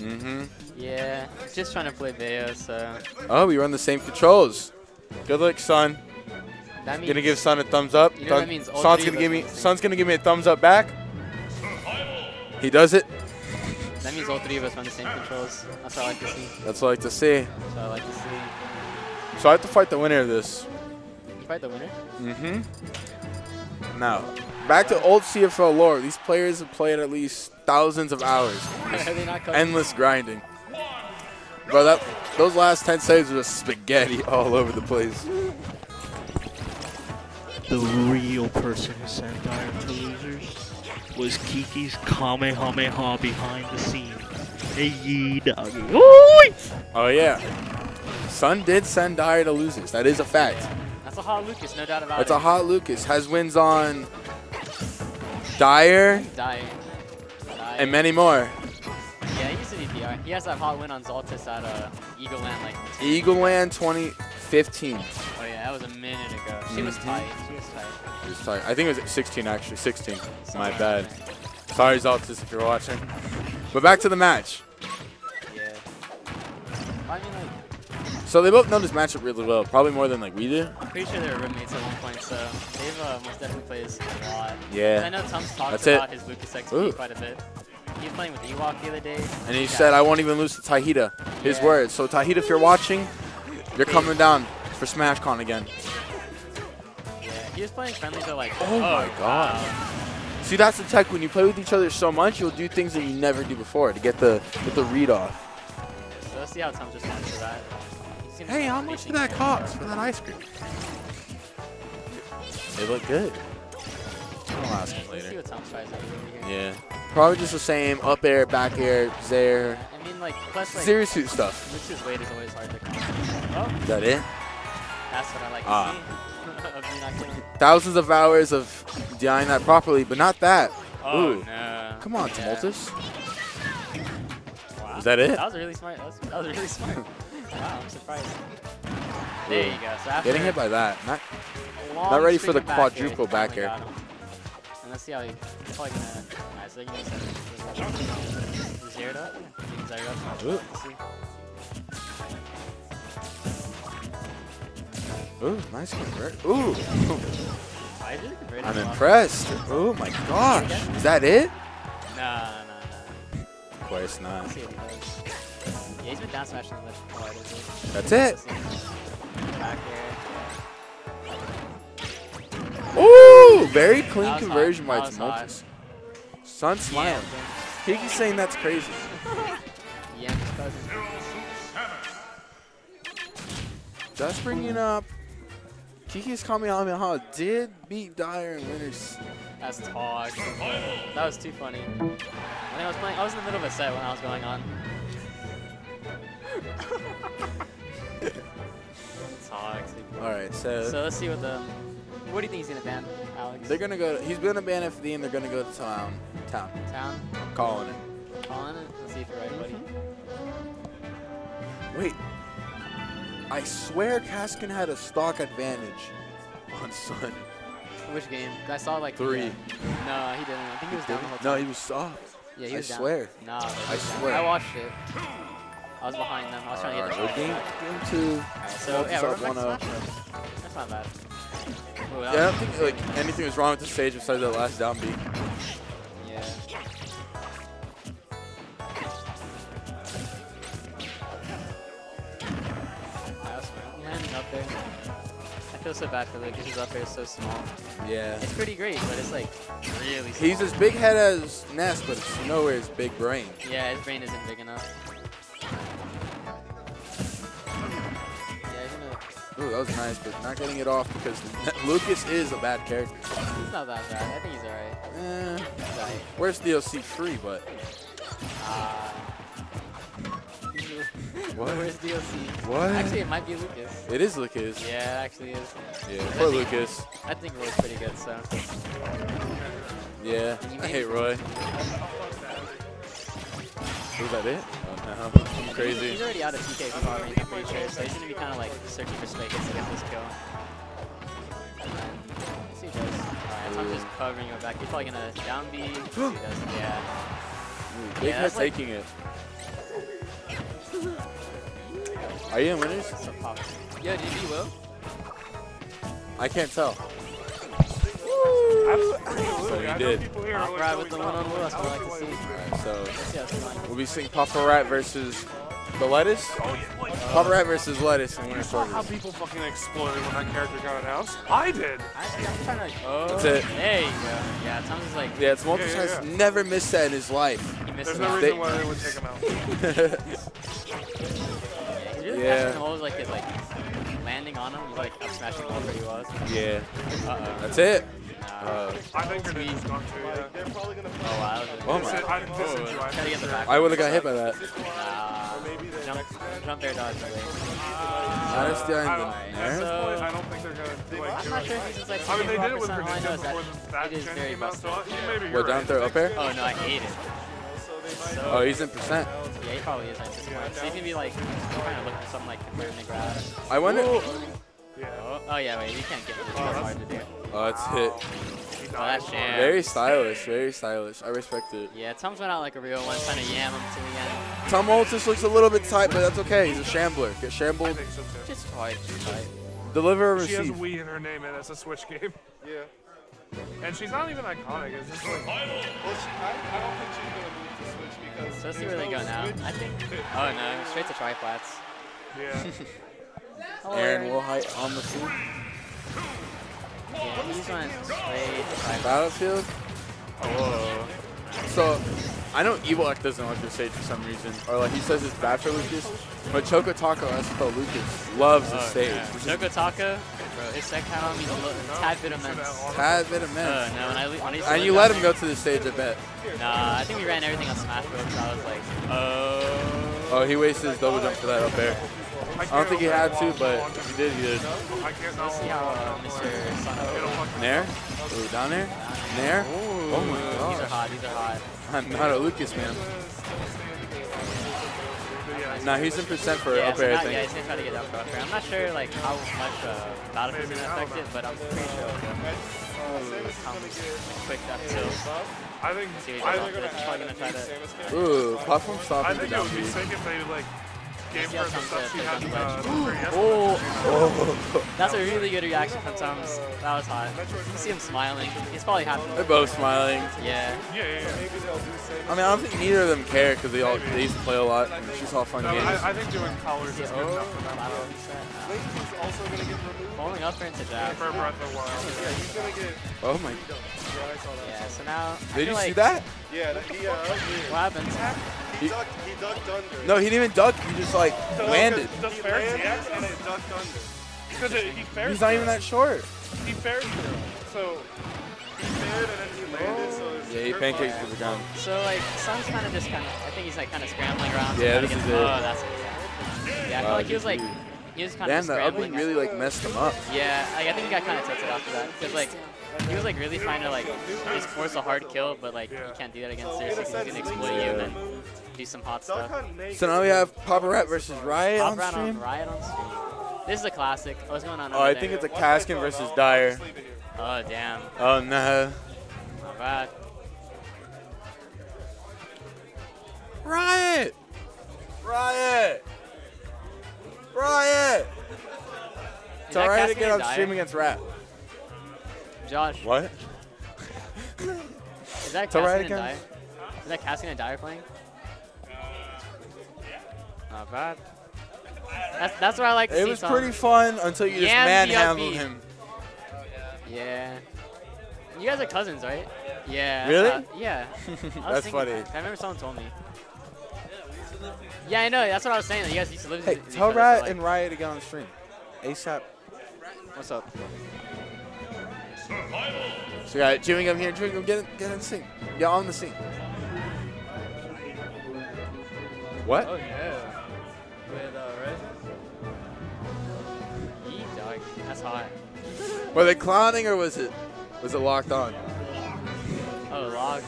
Mm-hmm. Yeah, just trying to play Bayo, so Oh, we run the same controls. Good luck, son. that means Gonna give Son a thumbs up. You know that Thumb- means all Son's gonna give me. Son's gonna give me a thumbs up back. He does it. that means all three of us run the same controls. That's what I like to see. That's what I like to see. That's what I like to see. So I have to fight the winner of this. You fight the winner. Mm-hmm. Now, back to old CFL lore. These players have played at least thousands of hours. Are they not coming? Endless grinding. Bro, that those last 10 saves were just spaghetti all over the place. The real person who sent Dyer to losers was Kiki's Kamehameha behind the scenes. Hey, doggy. Oh, yeah. Son did send Dyer to losers. That is a fact. That's a hot Lucas, no doubt about That's it. a hot Lucas. Has wins on Dyer Dying. Dying. and many more. He used to be PR. He has that hot win on Zaltis at uh, Eagle Land, like. Eagle Land 2015. Oh yeah, that was a minute ago. She was Mhm. tight. She was tight. It was tight. I think it was 16 actually. 16. My bad. Sorry, Zaltis, if you're watching. But back to the match. Yeah. I mean, like, So they both know this matchup really well, probably more than like we do. I'm pretty sure they were roommates at one point, so they've uh, most definitely played this a lot. Yeah. I know Tums talks That's it. about his Lucas XP Ooh. quite a bit. He was playing with Ewok the other day. And he said, I won't even lose to Tahita. His Yeah. words. So Tahita, if you're watching, you're coming down for SmashCon again. Yeah, he was playing friendly to like. Oh my oh, God. wow. See, that's the tech. When you play with each other so much, you'll do things that you never do before to get the get the read off. So let's see how Tums responds to that. Hey, how much did that cost for that ice cream? They look good. I'll ask him Let's see what Tums tries here. Yeah. Probably just the same up air, back air, there. I mean, like, plus, like, Zero suit stuff. Lucas' weight is always hard to come. Oh. Is that it? That's what I like to Ah. see. of me not killing. Thousands of hours of DIing that properly, but not that. Oh, Ooh. no. Come on, Yeah. Tumultus. Wow. Was that it? That was really smart. That was, that was really smart. wow, I'm surprised. There you go. So after Getting hit by that. Not not ready for the back quadruple he back finally air. Got him. And let's see how he. He's probably gonna. Alright, so give me a second. Zeroed up? Yeah. Zeroed up. Ooh. Nice convert. Ooh, I really converted I'm impressed. Oh my gosh. Is that it? Nah, nah, nah. Of course not. Let's see what he does. Yeah, he's been down smashing the left quite a bit. That's it. Back. Very clean conversion by That was hot. Tumultus. Son smiling. Kiki's saying that's crazy. Yeah, cousin. Just bringing up, Kiki's Kamehameha did beat Dyer in winners. That's talk. That was too funny. I I was playing. I was in the middle of a set when I was going on. All right, so, So let's see what the. What do you think he's gonna ban, Alex? they're gonna go. He's gonna ban FD and they're gonna go to town. Town. town. I'm Calling it. Calling it. Let's see if you're right, buddy. Wait. I swear Kaskin had a stock advantage on Son. Which game? I saw like Three. yeah. No, he didn't. I think he was down the whole time. No, he was soft. Yeah, he I was down. swear. Nah, I down. swear. I watched it. I was behind them. I was trying to get the shot. game, game two. Alright, so yeah, we're up 1-0. Smash Bros. That's not bad. Yeah, I don't think like anything was wrong with the stage besides that last down beat. Yeah. I landing up there. I feel so bad for Lucas. His up air is so small. Yeah. It's pretty great, but it's like really small. He's as big head as Ness, but it's nowhere as big brain. Yeah, his brain isn't big enough. Ooh, that was nice, but not getting it off because Lucas is a bad character. He's not that bad. I think he's alright. Eh, He's where's DLC free, but Uh, What? Where's DLC? What? Actually, it might be Lucas. it is Lucas. Yeah, it actually is. Yeah, poor Lucas. I think Roy's pretty good, so. Yeah, I hate. Roy. Is that it? Uh -huh. Crazy. He's, he's, already out of PK from I'm pretty sure, so he's gonna be kind of like searching for space to get this kill. Alright, I'm just covering your back. He's probably gonna down B. yeah. Ooh, like, taking it. Are you in winners? Yeah, DB will. I can't tell. Absolutely. you I know did. people here Pop who are right so with the one on excited Will. That's about what I like to how see. Alright, so Let's see how it's going. we'll be seeing Papa Rat versus the lettuce. Oh, yeah. Like, Papa Rat versus lettuce in you winner saw how quarters. people fucking exploded when that character got announced? I did. I, I'm trying to. Oh, That's it. There you go. Yeah, Tums is like. Yeah, it's multi Yeah, yeah, has yeah. never missed that in his life. He missed There's it no out. They- reason why they would take him out. Yeah, he's really Yeah. catching the holes like it, like landing on him. He's like up smashing the hole where he was. yeah, Uh oh. that's it. Nah. Uh, I think Greninja's gone too, yeah. oh wow. that was Oh a- my- This I- this Oh, why. Try to get. I would have got hit by that. Nah. Jump, jump there, dodge. Wait. Honestly, I I'm don't- the At this nerd. point, I don't think they're gonna like. I'm not sure if this is like I mean, they did it with All I know Greninja is before that that gen came out, busted. so maybe you're down right. throw up air? Oh no, I hate it. So, Oh, he's in percent. yeah, he probably is like disappointed. So he's gonna be like trying to look for something like confirm the grab. I wonder. Yeah. Oh, oh yeah, wait, you can't get this. Oh, That's that's- hard to do. Oh, it's hit. He Oh, died. that's jam. Very stylish. Very stylish. I respect it. Yeah, Tums went out like a real one, trying to yam him to the end. Tumultus looks a little bit tight, but that's okay. He's a shambler. Get I shambled. think so. Just hard, just tight. Deliver or She has receive. Wii in her name and it's a Switch game. Yeah. And she's not even iconic. It's just like, Well, she, I, I don't think she's gonna move to Switch because. So let's see where they go now. I think. Oh no, straight to triflats. yeah. Hello, Aaron Wilhite on the field. Yeah, he's going straight to. Battlefield. Whoa. So, I know Ewok doesn't like this stage for some reason, or like he says it's bad for Lucas, but Choco Taco SFL Lucas loves Oh, stage. yeah. Choco Taco, bro, his sec had on me a little, tad bit immense. a tad bit Oh immense. Uh, no, when I when I And you let him go to the stage, I bet. Nah, I think we ran everything on Smash Bros. I was like, oh. Oh, he wasted his double jump for that up there. I don't think he had to, but if he did, he did. I can't Let's see how uh, Mr. Sonic. Nair? Ooh, down there? Nair? Oh my These are hot. These are hot. I'm not a Lucas, man. Nah, he's in percent for Yeah, up so air, I now, think. yeah, he's gonna try to get up for up air. I'm not sure like how much uh, Battlefield's gonna affect it, but I'm pretty sure. it'll go. Ooh, Tom, quick up tilt. I think, See what I, he's gonna gonna try to. Ooh, platform I stopping the think it would be B. sick if they like gave See her the stuff she had uh, on the the Oh, That's a really good reaction from Tums. That was hot. You see him smiling. He's probably happy. they're both smiling. Yeah. Yeah, yeah, yeah. I mean, I don't think neither of them care because they all they used to play a lot. And it's just all fun No, games. I, I think doing colors is good Oh, enough for them. lateral reset. Uh, also gonna get removed. Falling up into jab. For Breath of Wild. Yeah, he's gonna get. Oh my! Yeah, I saw that. Yeah, so now. Did feel you see that? Yeah, that, he, uh, that. What happens? He He- ducked, he ducked under. No, he didn't even duck. He just like No, landed. 'cause He landed and it ducked under. Because he fared He's not even that short. He fared through. So, He fared and then he landed, so it's Yeah, he hurt pancakes my to the ground. So like, Son's kind of just kind of. I think he's like kind of scrambling around. Yeah, this is it. Oh, that's it. Yeah, yeah I feel Wow, like he was like, dude. He was kind Damn, of that scrambling. really like messed him up. Yeah, like, I think he got kind of tilted after that because like he was like really trying to like just force a hard kill, but like Yeah. he can't do that against Cersei. 'cause He's gonna exploit you and then do some hot stuff. So now we have Papa Rat versus Riot Pop on around on. Riot on stream. This is a classic. What's going on? Oh, I there? think it's a Caskin versus Dyer. just leave it here. Oh damn, Oh no. not bad. That to get on stream against Rat. Josh, What? is that alright Caskin and Dyer? Is that and Dyer playing? Not bad. That's that's what I like to It see. was Tom. pretty fun until you just manhandled him. Yeah. You guys are cousins, right? Yeah. Really? how- yeah. I was That's funny. that. I remember someone told me. Yeah, I know. That's what I was saying. You guys used to live Hey, tell so, like- and Riot to get on the stream. ASAP. What's up? So we got chewing gum here, chewing gum, get in, get in the scene. Get on the scene. What? Oh yeah. With uh, Red. Yee, dog. That's hot. Were they clowning or was it was it locked on? Oh, log.